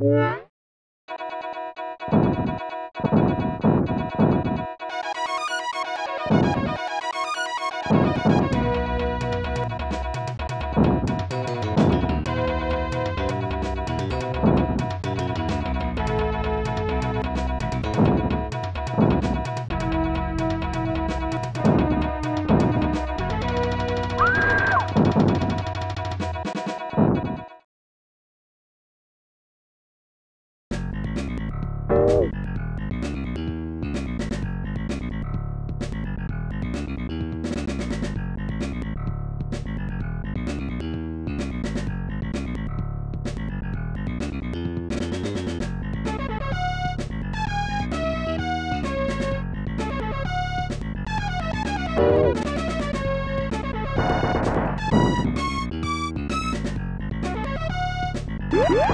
Yeah. you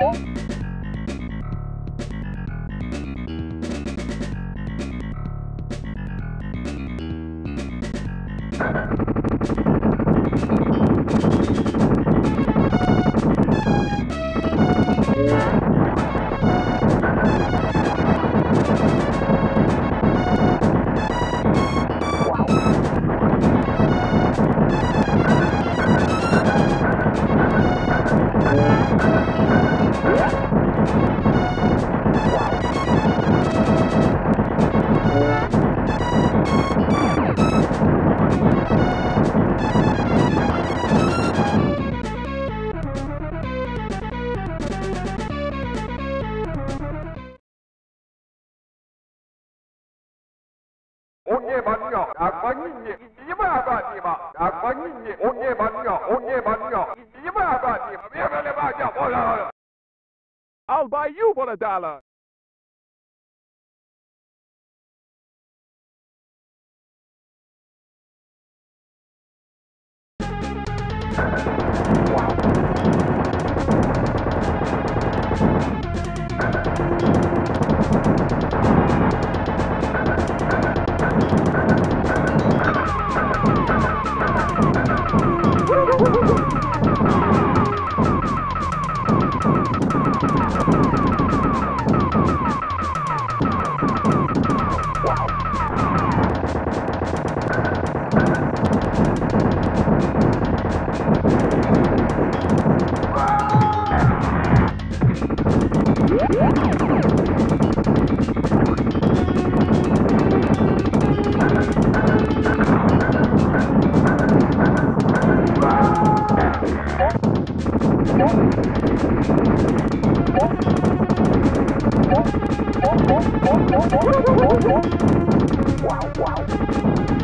고 오예 맞냐? 악방이니 이마 아바니마 악방이니 오예 맞냐? 오예 맞냐? You for a dollar. Wow, wow.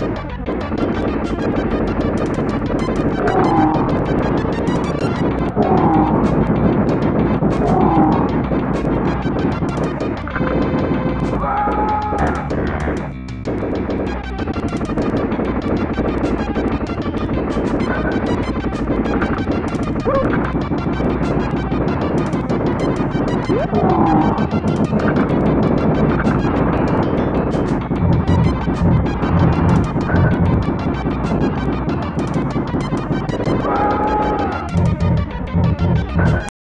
Woo!